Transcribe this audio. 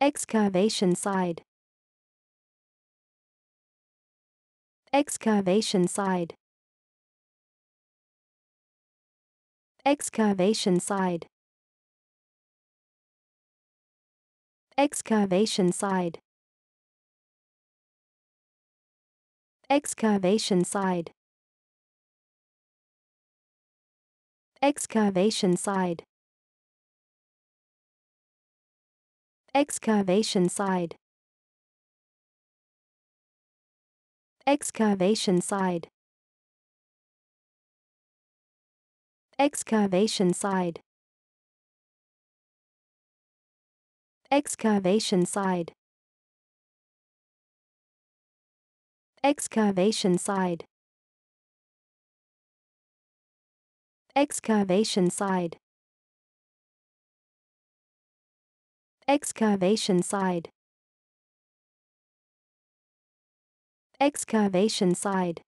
excavation side. Excavation side. Excavation side. Excavation side. Excavation side. Excavation side excavation side. Excavation side. Excavation side. Excavation side. Excavation side. Excavation side excavation side. Excavation side